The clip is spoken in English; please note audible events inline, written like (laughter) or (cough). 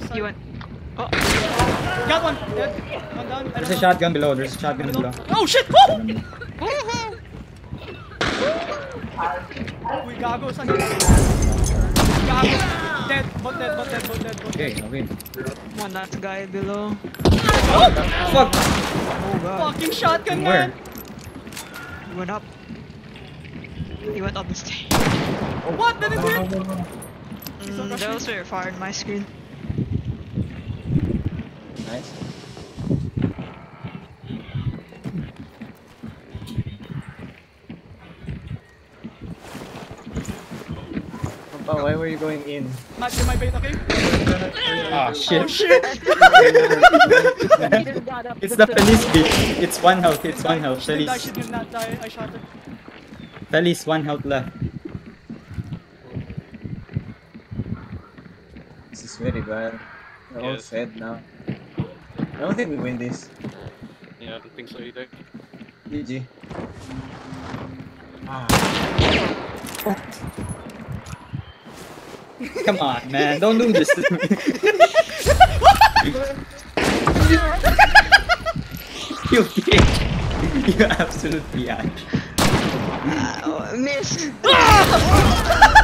my side. He went. Oh, Got one. Dead. One down. There's a know. shotgun below. There's a shotgun below. Oh shit! Oh! Uy, gago. Saan yun? Gago. Dead. Both dead, both dead, both dead, both dead. Okay, okay. one that guy below. Oh! Fuck! Oh god. Fucking shotgun, Where? man. He went up. He went up the stairs. Oh. What? That is it? Mm, that was very far in my screen. Nice. Oh, why were you going in? Matt, can my bait, okay? Ah, shit. Oh shit! (laughs) It's the Felice beat. It's one health. It's one health. She didn't Felice. she did not die. I shot her. Felice, one health left. This is very bad. We're all Yes. fed now. I don't think we win this. Yeah, I don't think so either. GG. Ah, Come on, man. Don't do this to me. (laughs) you bitch. You absolute bitch. Oh, missed. (laughs)